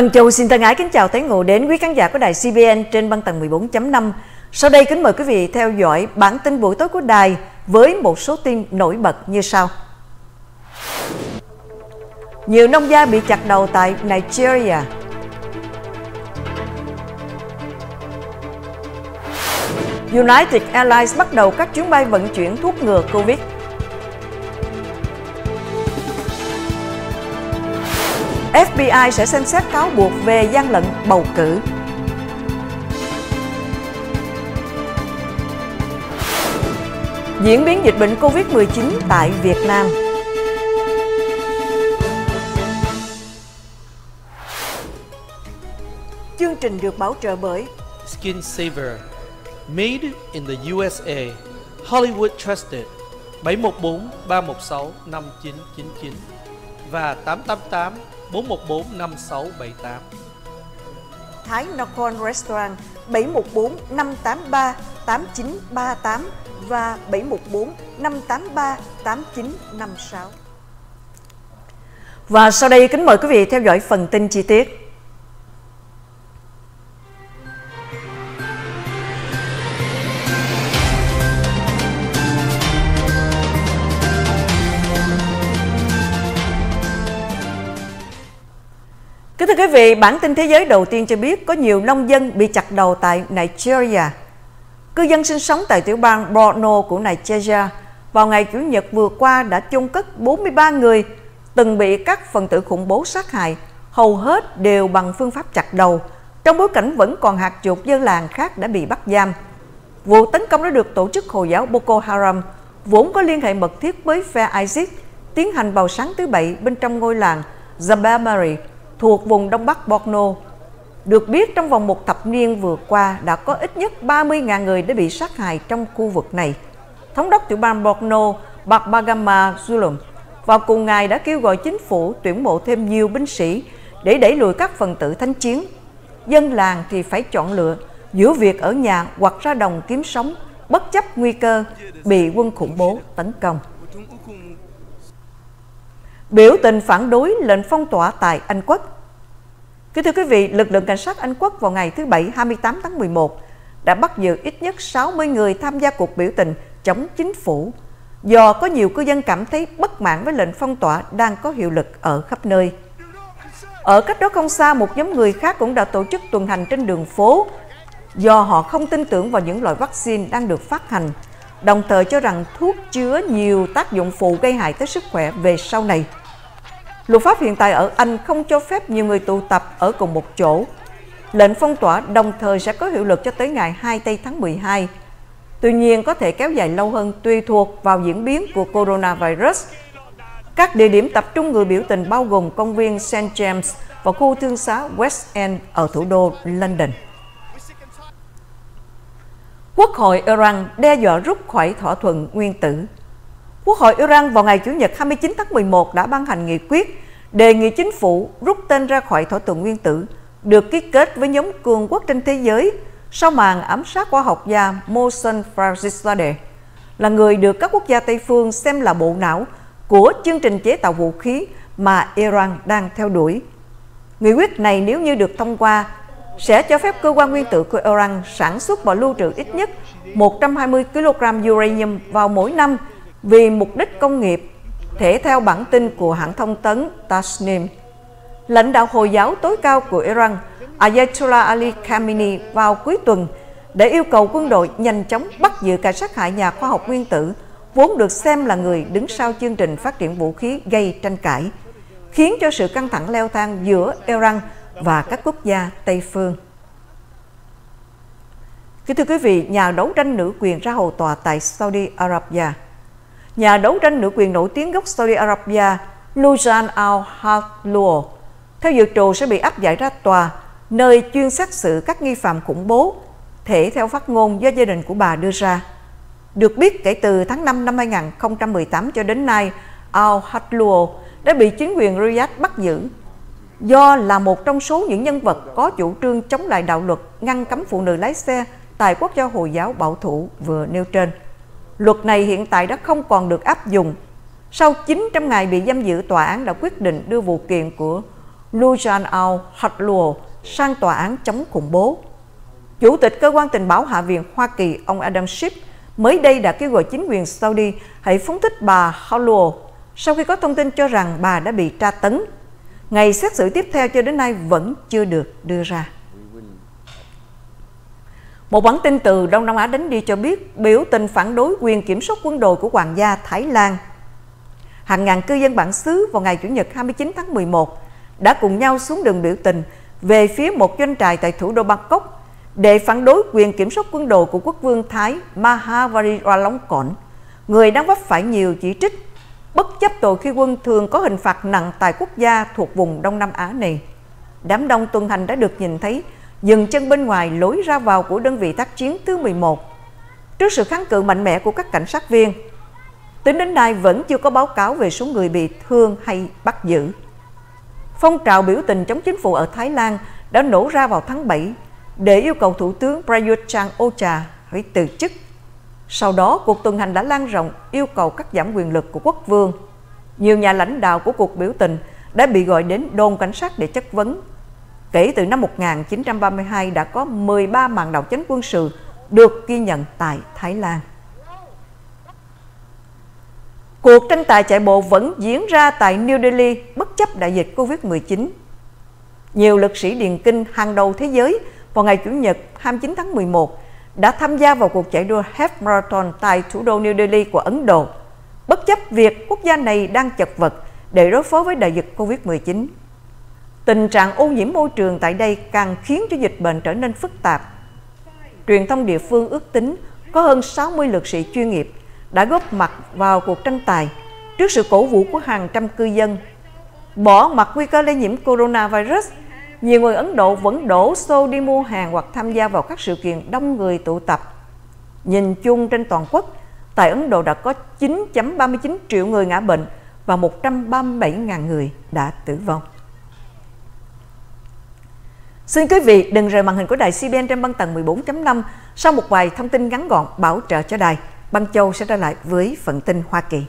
Vâng, Bằng Châu xin thân ái kính chào tới ngộ đến quý khán giả của đài CBN trên băng tầng 14.5. Sau đây kính mời quý vị theo dõi bản tin buổi tối của đài với một số tin nổi bật như sau. Nhiều nông gia bị chặt đầu tại Nigeria. United Airlines bắt đầu các chuyến bay vận chuyển thuốc ngừa Covid. FBI sẽ xem xét cáo buộc về gian lận bầu cử. Diễn biến dịch bệnh COVID-19 tại Việt Nam. Chương trình được bảo trợ bởi Skin Saver, Made in the USA Hollywood Trusted 714 316 5999 và 888 414 5678 Thái Nacon Restaurant 714 583 8938 và 714 583 8956. Và sau đây kính mời quý vị theo dõi phần tin chi tiết. Kính thưa quý vị, bản tin thế giới đầu tiên cho biết có nhiều nông dân bị chặt đầu tại Nigeria. Cư dân sinh sống tại tiểu bang Borno của Nigeria vào ngày Chủ nhật vừa qua đã chôn cất 43 người từng bị các phần tử khủng bố sát hại, hầu hết đều bằng phương pháp chặt đầu, trong bối cảnh vẫn còn hạt chục dân làng khác đã bị bắt giam. Vụ tấn công đã được tổ chức Hồi giáo Boko Haram, vốn có liên hệ mật thiết với phe ISIS, tiến hành vào sáng thứ Bảy bên trong ngôi làng Zabamari thuộc vùng Đông Bắc Borno. Được biết, trong vòng một thập niên vừa qua đã có ít nhất 30.000 người đã bị sát hại trong khu vực này. Thống đốc tiểu bang Borno Bagama Zulum, vào cùng ngày đã kêu gọi chính phủ tuyển mộ thêm nhiều binh sĩ để đẩy lùi các phần tử thánh chiến. Dân làng thì phải chọn lựa giữa việc ở nhà hoặc ra đồng kiếm sống, bất chấp nguy cơ bị quân khủng bố tấn công. Biểu tình phản đối lệnh phong tỏa tại Anh Quốc Kính thưa quý vị, lực lượng cảnh sát Anh Quốc vào ngày thứ Bảy 28 tháng 11 đã bắt giữ ít nhất 60 người tham gia cuộc biểu tình chống chính phủ do có nhiều cư dân cảm thấy bất mãn với lệnh phong tỏa đang có hiệu lực ở khắp nơi. Ở cách đó không xa, một nhóm người khác cũng đã tổ chức tuần hành trên đường phố do họ không tin tưởng vào những loại vaccine đang được phát hành, đồng thời cho rằng thuốc chứa nhiều tác dụng phụ gây hại tới sức khỏe về sau này. Luật pháp hiện tại ở Anh không cho phép nhiều người tụ tập ở cùng một chỗ. Lệnh phong tỏa đồng thời sẽ có hiệu lực cho tới ngày 2 tây tháng 12. Tuy nhiên, có thể kéo dài lâu hơn tùy thuộc vào diễn biến của coronavirus. Các địa điểm tập trung người biểu tình bao gồm công viên St. James và khu thương xá West End ở thủ đô London. Quốc hội Iran đe dọa rút khỏi thỏa thuận nguyên tử Quốc hội Iran vào ngày Chủ nhật 29 tháng 11 đã ban hành nghị quyết đề nghị chính phủ rút tên ra khỏi thỏa thuận nguyên tử, được ký kết với nhóm cường quốc trên thế giới sau màn ám sát khoa học gia Mohsen Farizadeh là người được các quốc gia Tây phương xem là bộ não của chương trình chế tạo vũ khí mà Iran đang theo đuổi. Nghị quyết này nếu như được thông qua, sẽ cho phép cơ quan nguyên tử của Iran sản xuất và lưu trữ ít nhất 120 kg uranium vào mỗi năm vì mục đích công nghiệp, thể theo bản tin của hãng thông tấn Tasnim. Lãnh đạo Hồi giáo tối cao của Iran, Ayatollah Ali Khamenei vào cuối tuần để yêu cầu quân đội nhanh chóng bắt giữ cả sát hại nhà khoa học nguyên tử, vốn được xem là người đứng sau chương trình phát triển vũ khí gây tranh cãi, khiến cho sự căng thẳng leo thang giữa Iran và các quốc gia Tây phương. Kính thưa quý vị, nhà đấu tranh nữ quyền ra hầu tòa tại Saudi Arabia nhà đấu tranh nữ quyền nổi tiếng gốc Saudi Arabia Lujan al-Hatlur theo dự trù sẽ bị áp giải ra tòa nơi chuyên xét xử các nghi phạm khủng bố thể theo phát ngôn do gia đình của bà đưa ra. Được biết kể từ tháng 5 năm 2018 cho đến nay, al-Hatlur đã bị chính quyền Riyadh bắt giữ do là một trong số những nhân vật có chủ trương chống lại đạo luật ngăn cấm phụ nữ lái xe tại quốc gia Hồi giáo bảo thủ vừa nêu trên. Luật này hiện tại đã không còn được áp dụng. Sau 900 ngày bị giam giữ, tòa án đã quyết định đưa vụ kiện của Lujan Al Hatluo sang tòa án chống khủng bố. Chủ tịch cơ quan tình báo Hạ viện Hoa Kỳ ông Adam Schiff mới đây đã kêu gọi chính quyền Saudi hãy phóng thích bà Hatluo sau khi có thông tin cho rằng bà đã bị tra tấn. Ngày xét xử tiếp theo cho đến nay vẫn chưa được đưa ra. Một bản tin từ Đông Nam Á đến đi cho biết biểu tình phản đối quyền kiểm soát quân đội của hoàng gia Thái Lan. Hàng ngàn cư dân bản xứ vào ngày Chủ nhật 29 tháng 11 đã cùng nhau xuống đường biểu tình về phía một doanh trại tại thủ đô Bangkok để phản đối quyền kiểm soát quân đội của quốc vương Thái Mahavajiralongkorn, người đang vấp phải nhiều chỉ trích bất chấp tội khi quân thường có hình phạt nặng tại quốc gia thuộc vùng Đông Nam Á này. Đám đông tuần hành đã được nhìn thấy dừng chân bên ngoài lối ra vào của đơn vị tác chiến thứ 11 trước sự kháng cự mạnh mẽ của các cảnh sát viên. Tính đến nay vẫn chưa có báo cáo về số người bị thương hay bắt giữ. Phong trào biểu tình chống chính phủ ở Thái Lan đã nổ ra vào tháng 7 để yêu cầu Thủ tướng Prayut Chan-o-cha từ chức. Sau đó, cuộc tuần hành đã lan rộng yêu cầu cắt giảm quyền lực của quốc vương. Nhiều nhà lãnh đạo của cuộc biểu tình đã bị gọi đến đồn cảnh sát để chất vấn Kể từ năm 1932 đã có 13 màn đảo chánh quân sự được ghi nhận tại Thái Lan. Cuộc tranh tài chạy bộ vẫn diễn ra tại New Delhi bất chấp đại dịch Covid-19. Nhiều lực sĩ điền kinh hàng đầu thế giới vào ngày Chủ nhật 29 tháng 11 đã tham gia vào cuộc chạy đua Half Marathon tại thủ đô New Delhi của Ấn Độ, bất chấp việc quốc gia này đang chật vật để đối phó với đại dịch Covid-19. Tình trạng ô nhiễm môi trường tại đây càng khiến cho dịch bệnh trở nên phức tạp. Truyền thông địa phương ước tính có hơn 60 lực sĩ chuyên nghiệp đã góp mặt vào cuộc tranh tài trước sự cổ vũ của hàng trăm cư dân. Bỏ mặt nguy cơ lây nhiễm coronavirus, nhiều người Ấn Độ vẫn đổ xô đi mua hàng hoặc tham gia vào các sự kiện đông người tụ tập. Nhìn chung trên toàn quốc, tại Ấn Độ đã có 9.39 triệu người ngã bệnh và 137.000 người đã tử vong. Xin quý vị đừng rời màn hình của đài CBN trên băng tầng 14.5 sau một vài thông tin ngắn gọn bảo trợ cho đài. Băng Châu sẽ trở lại với phần tin Hoa Kỳ.